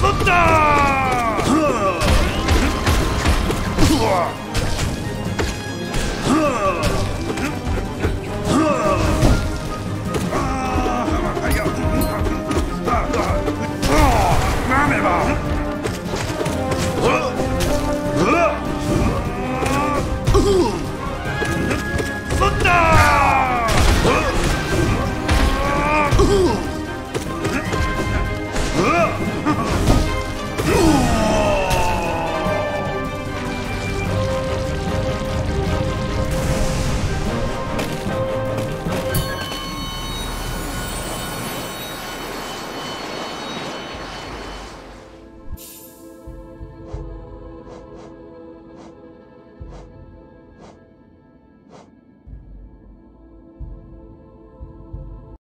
Thunder!